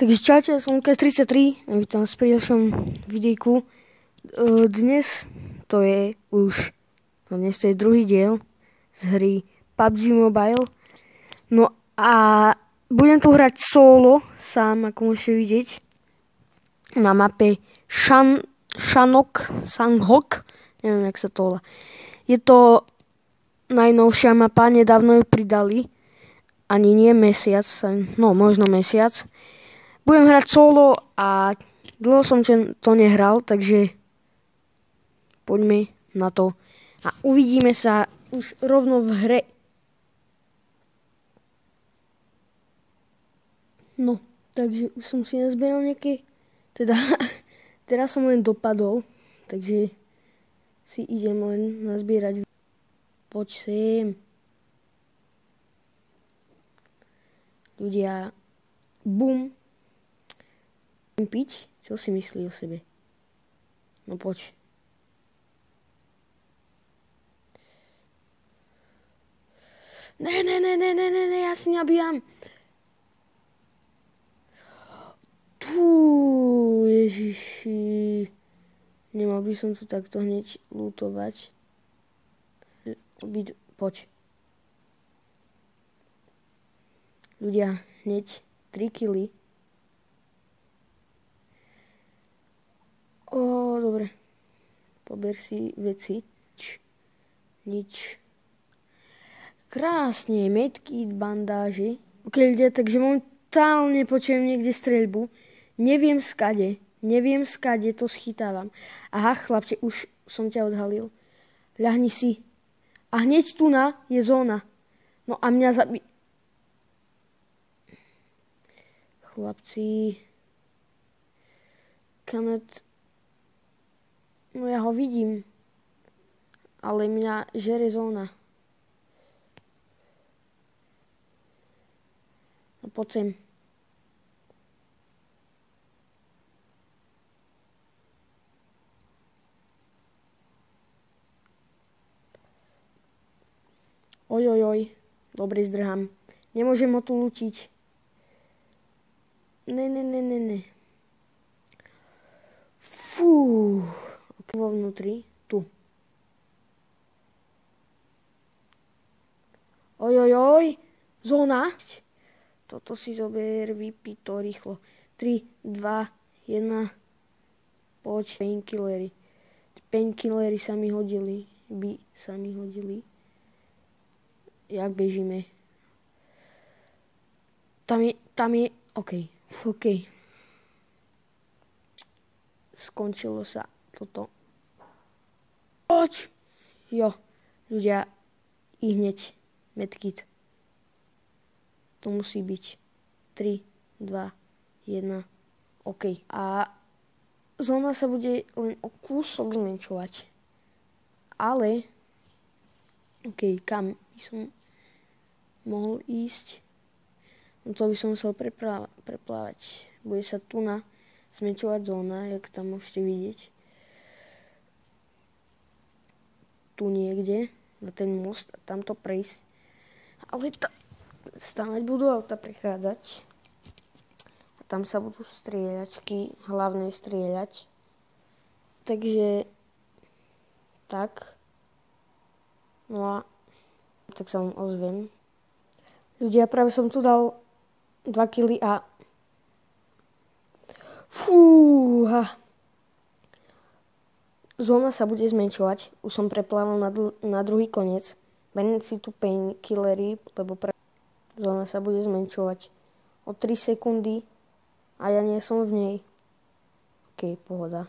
Takže čaute, som Lukas33 a vítam vás pri ďalšom videjku. E, dnes to je už, no dnes to je druhý diel z hry PUBG Mobile. No a budem tu hrať solo, sám, ako môžete vidieť, na mape Shan, Shanok, Sanghok, neviem, jak sa to volá. Je to najnovšia mapa, nedávno ju pridali, ani nie mesiac, no možno mesiac budem hrať solo a dlho som to nehral, takže poďme na to a uvidíme sa už rovno v hre. No, takže už som si nazbieral nejaké, teda teraz som len dopadol, takže si idem len nazbierať. Poď sem. Ľudia, bum, piť? Čo si myslí o sebe? No poď. Ne, ne, ne, ne, ne, ne, ne, ja si nabíjam. Tu, ježiši. Nemal by som tu takto hneď lutovať. Byť, poď. Ľudia, hneď 3 kily O, dobre. Pober si veci. Č, nič. Krásne, metky, bandáži. Ok, ľudia, takže momentálne počujem niekde streľbu. Neviem skade. Neviem skade, to schytávam. Aha, chlapče, už som ťa odhalil. Ľahni si. A hneď tu na je zóna. No a mňa zabi... Chlapci... Kanet No ja ho vidím. Ale mňa žere zóna. No poď sem. Oj, oj, oj. Dobre, zdrhám. Nemôžem ho tu lutiť. Ne, ne, ne, ne, ne. Fú vo vnútri, tu. Oj, oj, oj, zóna. Toto si zober, vypí to rýchlo. 3, 2, 1, poď, painkillery. Painkillery sa mi hodili, by sa mi hodili. Jak bežíme. Tam je, tam je, OK, OK. Skončilo sa toto. Poď! Jo, ľudia, i hneď medkit. To musí byť 3, 2, 1, OK. A zóna sa bude len o kúsok zmenšovať. Ale, OK, kam by som mohol ísť? No to by som musel preplávať. Bude sa tu na zmenšovať zóna, jak tam môžete vidieť. Tu niekde, na ten most a tamto prejsť. Ale ta, stáť budú auta prichádzať. A tam sa budú strieľačky, hlavne strieľať. Takže tak. No a tak sa vám ozviem. Ľudia, práve som tu dal 2 kg a fúha, Zóna sa bude zmenšovať. Už som preplával na, dru- na druhý koniec. Mením si tu painkillery, lebo pre... zóna sa bude zmenšovať o 3 sekundy a ja nie som v nej. OK, pohoda.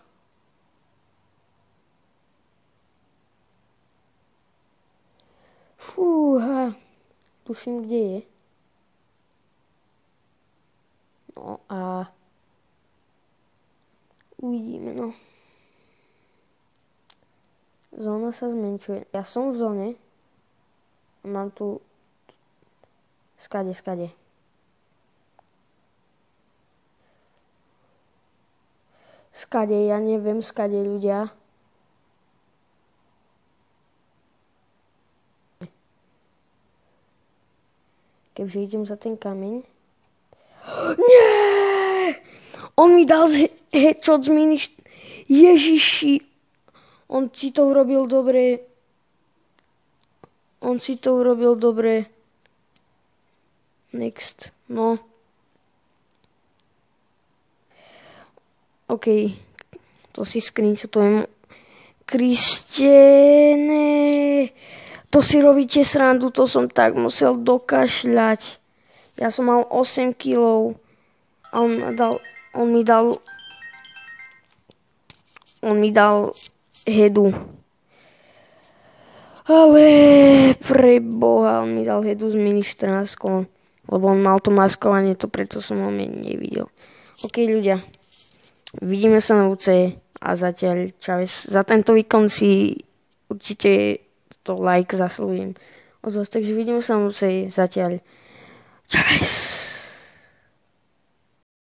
Fúha, tuším, kde je. No a uvidíme, no. Zóna sa zmenšuje. Ja som v zóne. Mám tu... Skade, skade. Skade, ja neviem, skade ľudia. Keďže idem za ten kameň. Nie! On mi dal headshot z mini... Ježiši, on si to urobil dobre. On si to urobil dobre. Next, no. OK, to si screenshotujem. Kristene, to si robíte srandu, to som tak musel dokašľať. Ja som mal 8 kg a on, dal, on mi dal on mi dal hedu. Ale pre Boha, on mi dal hedu z mini 14 lebo on mal to maskovanie, to preto som ho nevidel. OK, ľudia, Vidíme sa na UC a zatiaľ Čaves. Za tento výkon si určite to like zaslúžim od vás. Takže vidíme sa na UC zatiaľ. Čaves.